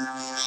Shh.